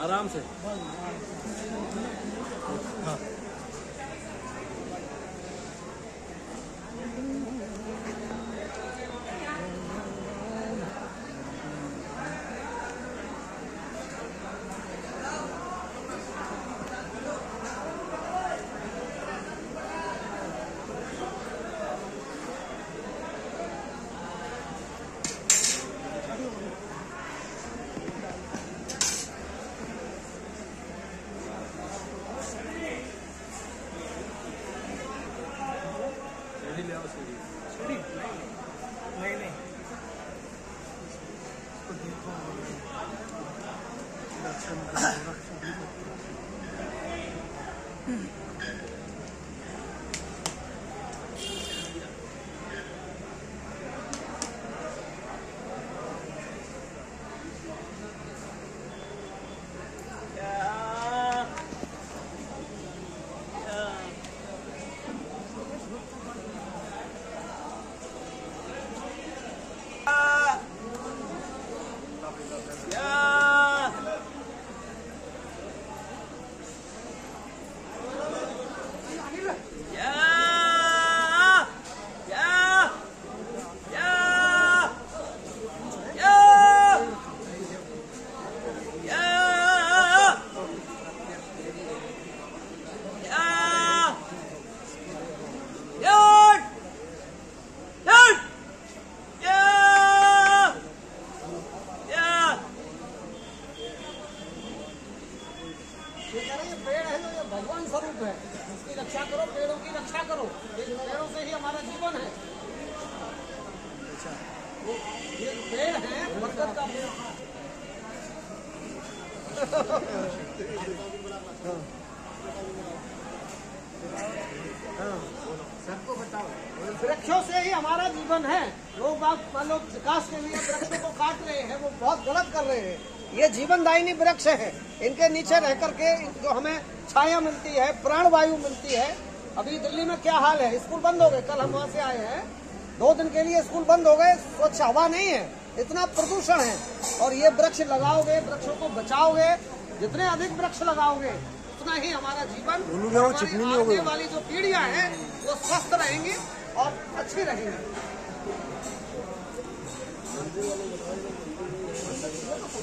आराम से। सीढ़ी Yeah. ये पेड़ है जो ये भगवान स्वरूप है। इसकी रक्षा करो, पेड़ों की रक्षा करो। पेड़ों से ही हमारा जीवन है। ये पेड़ है बरगद का सबको बताओ। वृक्षों से ही हमारा जीवन है। लोग बात लोग विकास के लिए वृक्षों को काट रहे हैं, वो बहुत गलत कर रहे हैं। ये जीवन दायिनी वृक्ष है। इनके नीचे रह करके जो हमें छाया मिलती है प्राण वायु मिलती है। अभी दिल्ली में क्या हाल है? स्कूल बंद हो गए। कल हम वहाँ से आए हैं। दो दिन के लिए स्कूल बंद हो गए। स्वच्छ हवा नहीं है। इतना प्रदूषण है। और ये वृक्ष लगाओगे वृक्षों को बचाओगे जितने अधिक वृक्ष लगाओगे उतना ही हमारा जीवन आने वाली जो पीढ़ियाँ हैं वो स्वस्थ रहेंगी और अच्छी रहेंगी।